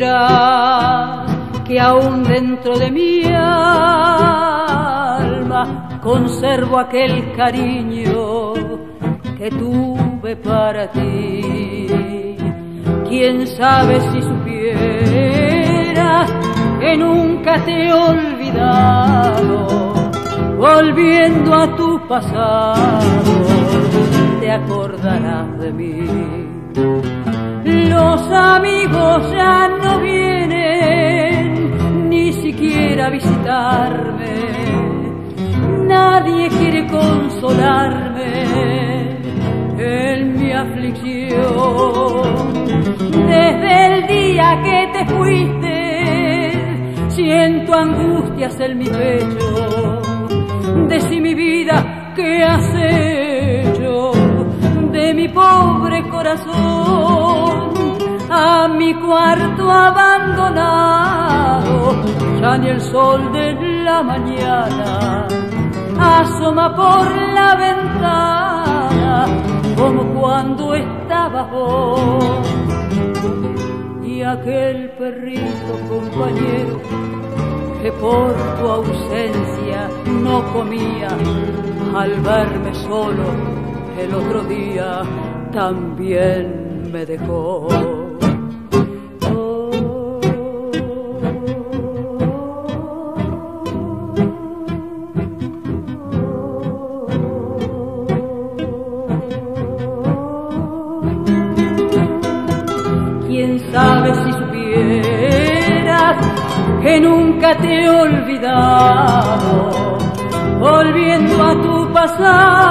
Que aún dentro de mi alma conservo aquel cariño que tuve para ti. Quién sabe si supieras que nunca te he olvidado, volviendo a tu pasado, te acordarás de mí. Los amigos ya nadie quiere consolarme en mi aflicción. Desde el día que te fuiste, siento angustias en mi pecho. Decí mi vida, ¿qué has hecho de mi pobre corazón? A mi cuarto abandonado, ya ni el sol de la mañana asoma por la ventana como cuando estaba vos y aquel perrito compañero que por tu ausencia no comía al verme solo el otro día también me dejó. Quién sabe si supieras que nunca te he olvidado, volviendo a tu pasado.